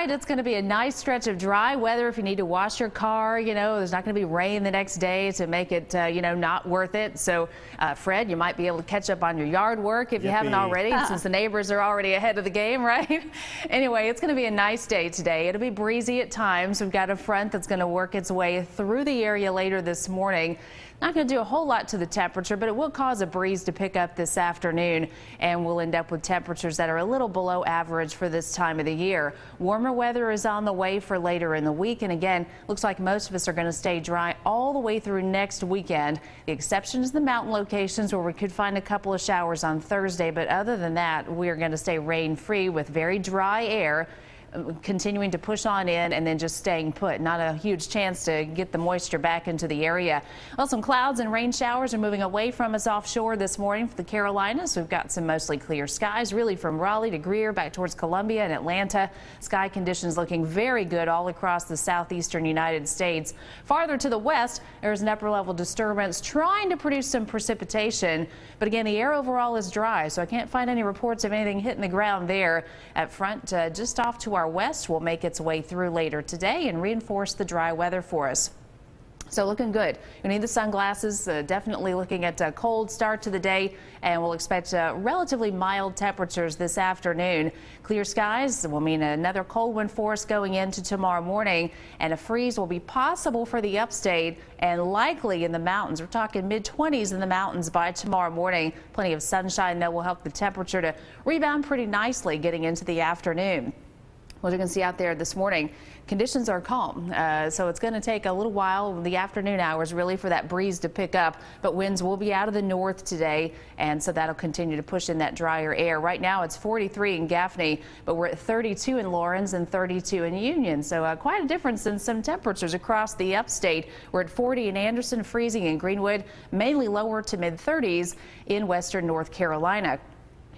It's going to be a nice stretch of dry weather if you need to wash your car. You know, there's not going to be rain the next day to make it, uh, you know, not worth it. So, uh, Fred, you might be able to catch up on your yard work if you haven't already, since the neighbors are already ahead of the game, right? anyway, it's going to be a nice day today. It'll be breezy at times. We've got a front that's going to work its way through the area later this morning. Not going to do a whole lot to the temperature, but it will cause a breeze to pick up this afternoon, and we'll end up with temperatures that are a little below average for this time of the year. Warmer weather is on the way for later in the week, and again, looks like most of us are going to stay dry all the way through next weekend. The exception is the mountain locations where we could find a couple of showers on Thursday, but other than that, we are going to stay rain free with very dry air continuing to push on in and then just staying put. Not a huge chance to get the moisture back into the area. Well, some clouds and rain showers are moving away from us offshore this morning for the Carolinas. We've got some mostly clear skies, really from Raleigh to Greer back towards Columbia and Atlanta. Sky conditions looking very good all across the southeastern United States. Farther to the west, there's an upper level disturbance trying to produce some precipitation. But again, the air overall is dry, so I can't find any reports of anything hitting the ground there at front uh, just off to our our west will make its way through later today and reinforce the dry weather for us. So looking good. You need the sunglasses. Uh, definitely looking at a cold start to the day, and we'll expect uh, relatively mild temperatures this afternoon. Clear skies will mean another cold wind force going into tomorrow morning, and a freeze will be possible for the upstate and likely in the mountains. We're talking mid 20s in the mountains by tomorrow morning. Plenty of sunshine that will help the temperature to rebound pretty nicely getting into the afternoon. Well, you can see out there this morning, conditions are calm. Uh, so it's going to take a little while, the afternoon hours, really, for that breeze to pick up. But winds will be out of the north today, and so that'll continue to push in that drier air. Right now, it's 43 in Gaffney, but we're at 32 in Laurens and 32 in Union. So uh, quite a difference in some temperatures across the upstate. We're at 40 in Anderson, freezing in Greenwood, mainly lower to mid 30s in western North Carolina.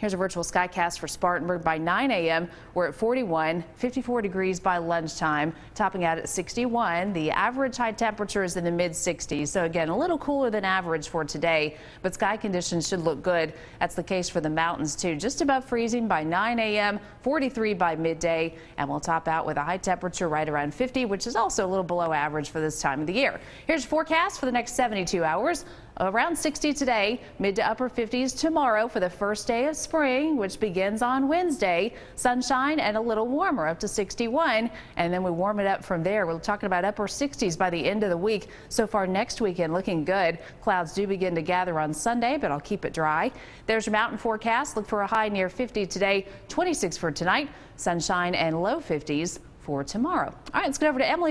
Here's a virtual skycast for Spartanburg by 9 a.m. We're at 41, 54 degrees by lunchtime, topping out at 61. The average high temperature is in the mid 60s. So again, a little cooler than average for today, but sky conditions should look good. That's the case for the mountains too. Just above freezing by 9 a.m., 43 by midday, and we'll top out with a high temperature right around 50, which is also a little below average for this time of the year. Here's forecast for the next 72 hours. Around 60 today, mid to upper 50s tomorrow for the first day of spring, which begins on Wednesday. Sunshine and a little warmer up to 61. And then we warm it up from there. We're talking about upper 60s by the end of the week. So far next weekend looking good. Clouds do begin to gather on Sunday, but I'll keep it dry. There's your mountain forecast. Look for a high near 50 today, 26 for tonight. Sunshine and low 50s for tomorrow. All right, let's go over to Emily.